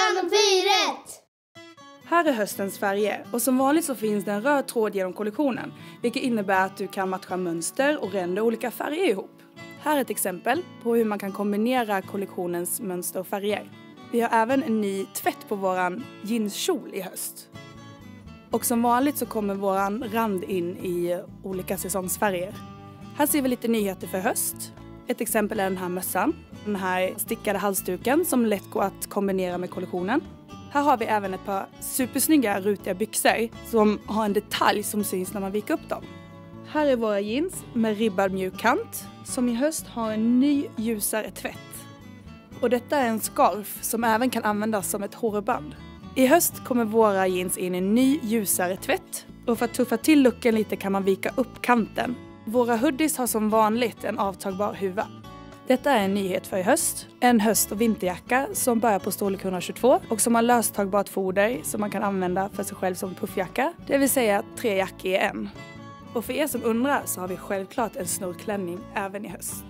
Skolan och fyret! Här är höstens färger och som vanligt så finns det en röd tråd genom kollektionen vilket innebär att du kan matcha mönster och ränder olika färger ihop. Här är ett exempel på hur man kan kombinera kollektionens mönster och färger. Vi har även en ny tvätt på våran jeanskjol i höst. Och som vanligt så kommer våran rand in i olika säsongsfärger. Här ser vi lite nyheter för höst. Ett exempel är den här mössan. Den här stickade halsduken som lätt går att kombinera med kollektionen. Här har vi även ett par supersnygga rutiga byxor som har en detalj som syns när man viker upp dem. Här är våra jeans med ribbad mjuk kant som i höst har en ny ljusare tvätt. Och detta är en scarf som även kan användas som ett hårband. I höst kommer våra jeans in i en ny ljusare tvätt och för att tuffa till looken lite kan man vika upp kanten. Våra hoodies har som vanligt en avtagbar huva. Detta är en nyhet för i höst. En höst och vinterjacka som börjar på storlek 122 och som har löstagbart foder som man kan använda för sig själv som puffjacka. Det vill säga tre jackor i en. Och för er som undrar så har vi självklart en snurrklänning även i höst.